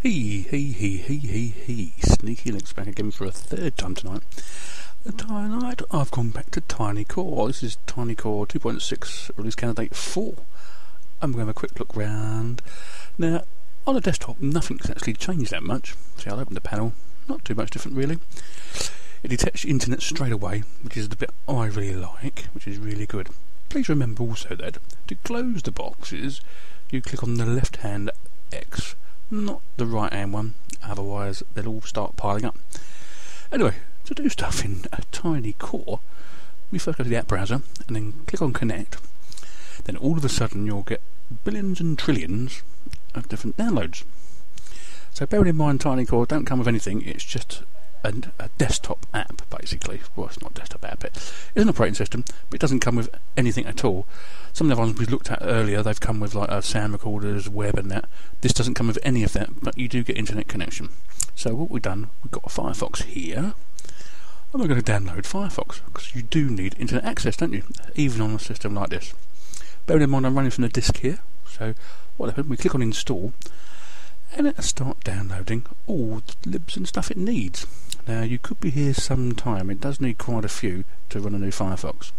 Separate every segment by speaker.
Speaker 1: Hey, he, he, he, he, he. Sneaky Linux back again for a third time tonight. Tonight I've gone back to Tiny Core. This is Tiny Core 2.6 release candidate 4. I'm going to have a quick look round. Now, on the desktop, nothing's actually changed that much. See, I'll open the panel. Not too much different, really. It detects internet straight away, which is the bit I really like, which is really good. Please remember also that to close the boxes, you click on the left hand X not the right hand one, otherwise they'll all start piling up. Anyway, to do stuff in a tiny core, we first go to the app browser and then click on connect. Then all of a sudden you'll get billions and trillions of different downloads. So bearing in mind Tiny Core don't come with anything, it's just a, a, desktop app, basically. Well, it's not a. It's an operating system, but it doesn't come with anything at all. Some of the ones we looked at earlier, they've come with like uh, sound recorders, web, and that. This doesn't come with any of that, but you do get internet connection. So what we've done, we've got Firefox here, and we're going to download Firefox because you do need internet access, don't you? Even on a system like this. Bearing in mind, I'm running from the disk here. So what happened? We click on install and it'll start downloading all the libs and stuff it needs. Now you could be here some time, it does need quite a few to run a new Firefox.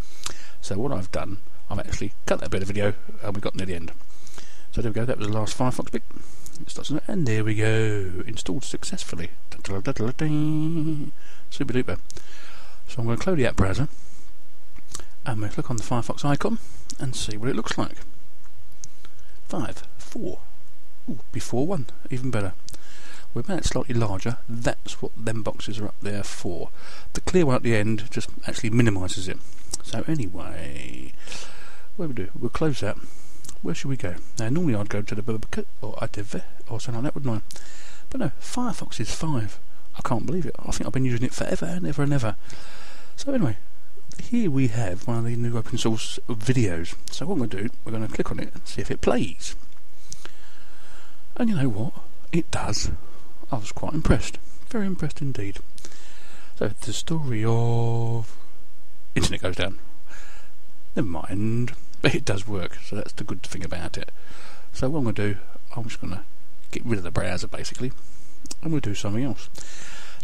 Speaker 1: So what I've done, I've actually cut that bit of video and we got near the end. So there we go, that was the last Firefox bit. And there we go, installed successfully. Super duper. So I'm going to close the app browser and we'll click on the Firefox icon and see what it looks like. Five, four, Ooh, before one, even better. We're about slightly larger, that's what them boxes are up there for. The clear one at the end just actually minimises it. So anyway, what we do? We'll close that. Where should we go? Now normally I'd go to the or or something like that, wouldn't I? But no, Firefox is 5. I can't believe it. I think I've been using it forever and ever and ever. So anyway, here we have one of the new open source videos. So what we're going to do, we're going to click on it and see if it plays. And you know what? It does. I was quite impressed. Very impressed indeed. So the story of internet goes down. Never mind. But it does work, so that's the good thing about it. So what I'm going to do, I'm just going to get rid of the browser basically. I'm going to do something else.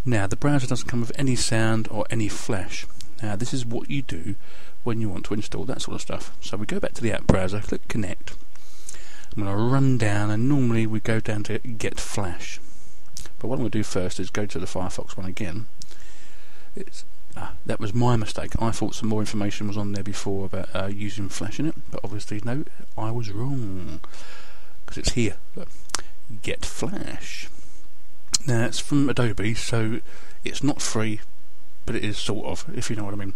Speaker 1: Now the browser doesn't come with any sound or any flash. Now this is what you do when you want to install that sort of stuff. So we go back to the app browser, click connect, I'm going to run down and normally we go down to get flash but what I'm going to do first is go to the Firefox one again. It's ah, that was my mistake. I thought some more information was on there before about uh, using flash in it but obviously no I was wrong. Because it's here. Look, get flash. Now it's from Adobe so it's not free but it is sort of if you know what I mean.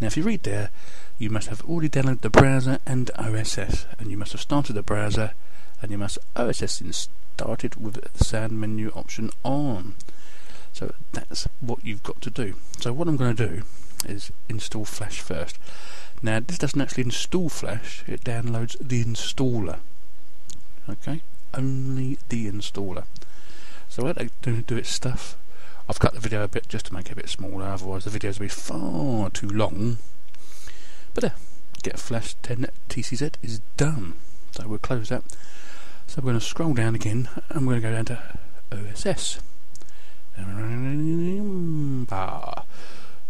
Speaker 1: Now if you read there you must have already downloaded the browser and OSS, and you must have started the browser, and you must OSS in started with the sound menu option on. So that's what you've got to do. So what I'm going to do is install Flash first. Now this doesn't actually install Flash, it downloads the installer. Okay, only the installer. So let it do, do its stuff. I've cut the video a bit just to make it a bit smaller, otherwise the videos will be far too long. But there, get flash 10 TCZ is done. So we'll close that. So we're going to scroll down again and we're going to go down to OSS. Ah,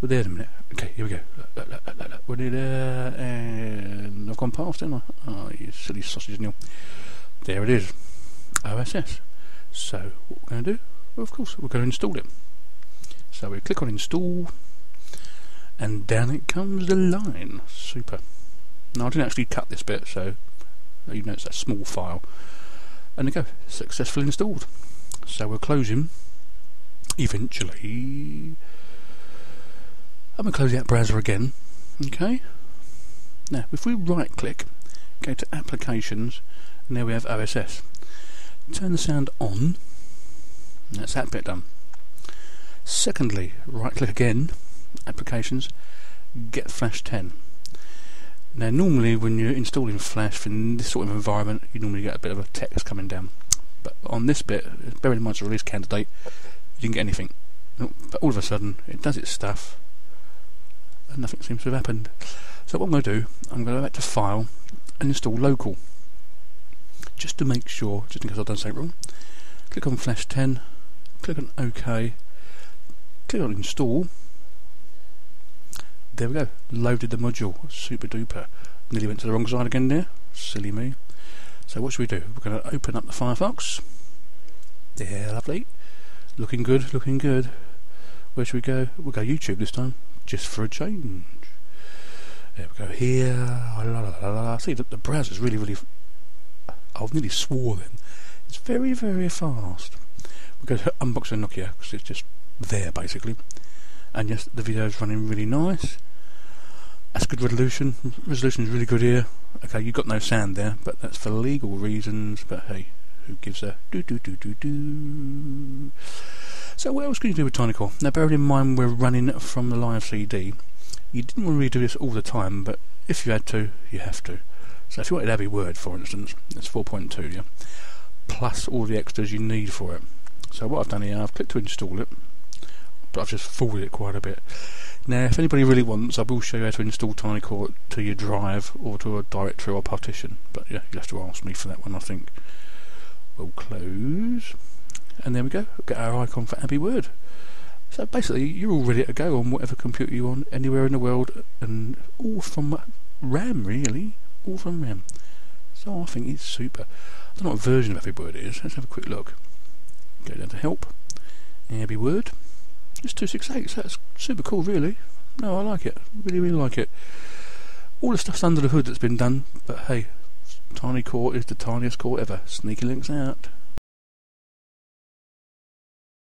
Speaker 1: we're there in a minute. Okay, here we go. We're there, and I've gone past, didn't I? Oh, you silly sausage, Neil. There it is. OSS. So, what we're going to do? Well, of course, we're going to install it. So we click on install and down it comes the line. Super. Now I didn't actually cut this bit, so you know it's a small file. And there go, successfully installed. So we'll close him eventually. I'm going to close the app browser again. Okay. Now, if we right click, go to applications, and there we have OSS. Turn the sound on, that's that bit done. Secondly, right click again, applications, get Flash 10. Now normally when you're installing Flash in this sort of environment you normally get a bit of a text coming down. But on this bit, bearing in mind it's a release candidate, you didn't get anything. But all of a sudden it does its stuff and nothing seems to have happened. So what I'm going to do, I'm going to go back to File and install Local. Just to make sure, just in case I've done something wrong. click on Flash 10, click on OK, click on Install. There we go, loaded the module, super duper. Nearly went to the wrong side again there, silly me. So what should we do? We're going to open up the Firefox. Yeah, lovely. Looking good, looking good. Where should we go? We'll go YouTube this time, just for a change. There we go. Here, la la la la. See, the, the browser's really, really. I've nearly swore then. It's very, very fast. We'll go to unbox unboxing Nokia because it's just there basically. And yes, the video is running really nice. That's good resolution. Resolution is really good here. Okay, you've got no sound there, but that's for legal reasons. But hey, who gives a do do do do do? So what else can you do with Tiny Core? Now, bearing in mind we're running from the live CD, you didn't want to really do this all the time, but if you had to, you have to. So if you wanted AbiWord, for instance, it's 4.2, yeah, plus all the extras you need for it. So what I've done here, I've clicked to install it, but I've just fooled it quite a bit. Now, if anybody really wants, I will show you how to install TinyCore to your drive or to a directory or partition. But yeah, you have to ask me for that one, I think. We'll close. And there we go, get our icon for AbiWord. So basically, you're all ready to go on whatever computer you want, anywhere in the world, and all from RAM, really. All from RAM. So I think it's super. I don't know what version of AbiWord it is. Let's have a quick look. Go down to Help. AbiWord. It's 268, so that's super cool, really. No, I like it. Really, really like it. All the stuff's under the hood that's been done, but hey, TinyCore is the tiniest core ever. Sneaky Linux out.